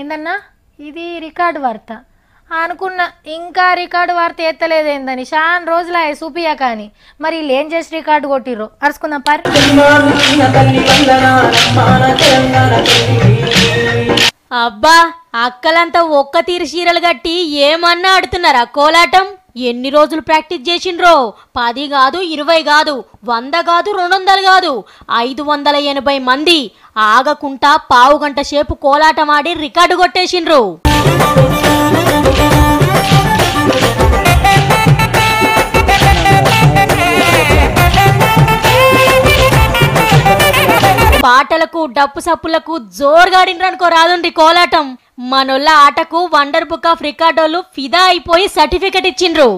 ఏందన్నా? ఇది రికార్డు వార్త. అనుకున్నా ఇంకా రికార్డు వార్త ఎత్తలేదు ఏందని. రోజులు అయ్యి చూపియా కానీ. మరి వీళ్ళు ఏం చేసి రికార్డు కొట్టిర్రు? అరుచుకుందాం పర్. అబ్బా అక్కలంతా ఒక్క తీరు చీరలు కట్టి ఏమన్నా ఆడుతున్నారా కోలాటం? ఎన్ని రోజులు ప్రాక్టీస్ చేసిండ్రో? పది కాదు ఇరవై కాదు వంద కాదు రెండు వందలు కాదు. ఐదు వందల ఎనభై మంది ఆగకుండా పావు గంట సేపు కోలాటం ఆడి రికార్డు కొట్టేసిండ్రు. పాటలకు డప్పు సప్పులకు జోరుగాడిండ్రనుకో రాదుండ్రి కోలాటం. మనోళ్ళ ఆటకు వండర్ బుక్ ఆఫ్ రికార్డోలు ఫిదా అయిపోయి సర్టిఫికెట్ ఇచ్చిండ్రు.